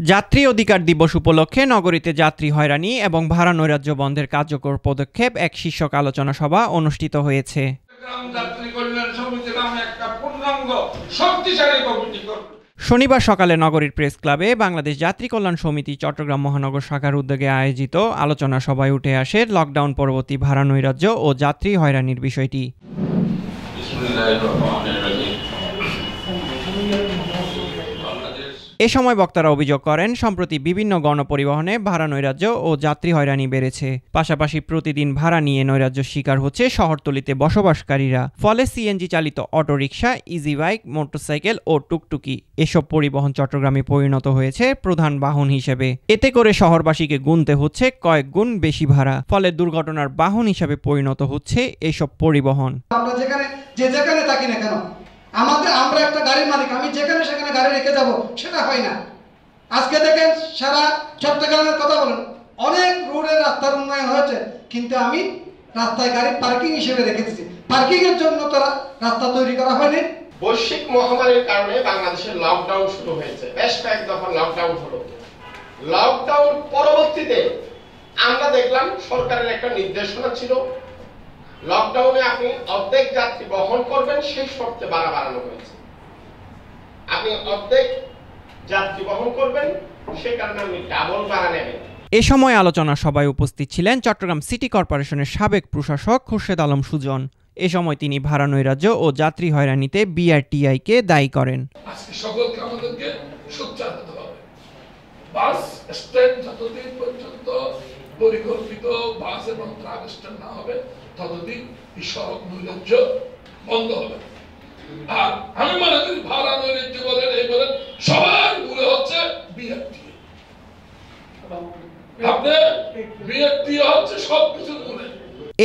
যাত্রী অধিকার দিবস উপলক্ষে নগরীতে যাত্রী হয়রানি এবং ভাড়া নৈরাজ্য বন্ধের কার্যকর পদক্ষেপ এক শীর্ষক আলোচনা সভা অনুষ্ঠিত হয়েছে। শনিবার সকালে নগরীর প্রেস ক্লাবে বাংলাদেশ যাত্রী কল্যাণ সমিতি চট্টগ্রাম মহানগর শাখার উদ্যোগে আয়োজিত আলোচনা সভায় উঠে আসে লকডাউন পরবর্তী ভাড়া নৈরাজ্য ও যাত্রী হয়রানির বিষয়টি। এ সময় বক্তারা অভিযোগ করেন, সম্প্রতি বিভিন্ন গণপরিবহনে ভাড়া নৈরাজ্য ও যাত্রী হয়রানি বেড়েছে। পাশাপাশি প্রতিদিন ভাড়া নিয়ে নৈরাজ্য শিকার হচ্ছে শহরতলিতে বসবাসকারীরা। ফলে সিএনজি চালিত auto rickshaw easy bike motorcycle ও টুকটুকি এসব পরিবহন চট্টগ্রামে পরিণত হয়েছে প্রধান বাহন হিসেবে। এতে করে শহরবাসীকে গুনতে হচ্ছে কয়েক গুণ বেশি ভাড়া। ফলে দুর্ঘটনার বাহন হিসেবে পরিণত হচ্ছে এসব পরিবহন। আমরা যেখানে যে যেখানে থাকি না কেন, আমাদের আমরা একটা গাড়ির মালিক রেখে যাব, সেটা হয় না। আজকে দেখেন সারা চট্টগ্রামের কথা বলেন। অনেক রোডের রাস্তার উন্নয়ন হয়েছে, কিন্তু আমি রাস্তায় গাড়ি পার্কিং হিসেবে রেখে দিচ্ছি পার্কিং এর জন্য তো রা- রাস্তা তৈরি করা হয়নি। বৈশ্বিক মহামারীর কারণে বাংলাদেশের লকডাউন শুরু হয়েছে। বেশ কয়েক দফা লকডাউন হলো। লকডাউন পরবর্তীতে আমরা দেখলাম সরকারের একটা নির্দেশনা ছিল। লকডাউনে আপনি অর্ধেক যাত্রী বহন করবেন, সেই শর্তে বাড়া বাড়ানো হয়েছে। আপনি অর্ধেক যাত্রী বহন করবেন সে কারণে আপনি ডাবল ভাড়া নেবেন। এ সময় আলোচনা সভায় উপস্থিত ছিলেন চট্টগ্রাম সিটি কর্পোরেশনের সাবেক প্রশাসক খুরশেদ আলম সুজন। এ সময় তিনি ভাড়া নৈরাজ্য ও যাত্রী হয়রানিতে বিআরটিআইকে দায়ী করেন। আজকে সকলকে আমাদেরকে সোচ্চার হতে হবে। বাস স্ট্যান্ড যতদিন পর্যন্ত পরিকল্পিত বাস এবং ট্রাক স্ট্যান্ড না হবে ততদিন এই সড়ক নৈরাজ্য বন্ধ হবে। আর আমি মনে করি ভাড়া নৈরাজ্য বলেন এই বলেন সবার মূলে হচ্ছে বিএফটি। আপনি বিএফটি হচ্ছে সব মূলে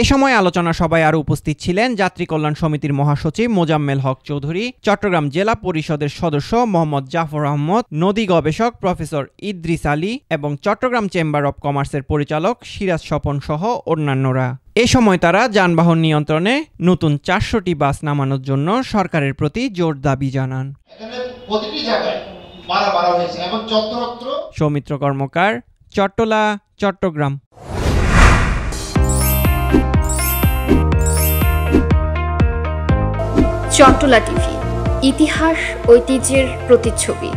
এ সময় আলোচনা সভায় আরও উপস্থিত ছিলেন যাত্রী কল্যাণ সমিতির মহাসচিব মোজাম্মেল হক চৌধুরী চট্টগ্রাম জেলা পরিষদের সদস্য মোহাম্মদ জাফর আহমদ নদী গবেষক প্রফেসর ইদ্রিস আলী এবং চট্টগ্রাম চেম্বার অব কমার্সের পরিচালক সিরাজ স্বপন সহ অন্যান্যরা। এ সময় তারা যানবাহন নিয়ন্ত্রণে নতুন চারশোটি বাস নামানোর জন্য সরকারের প্রতি জোর দাবি জানান। সৌমিত্র কর্মকার চট্টলা চট্টগ্রাম। চট্টলা টিভি ইতিহাস ঐতিহ্যের প্রতিচ্ছবি।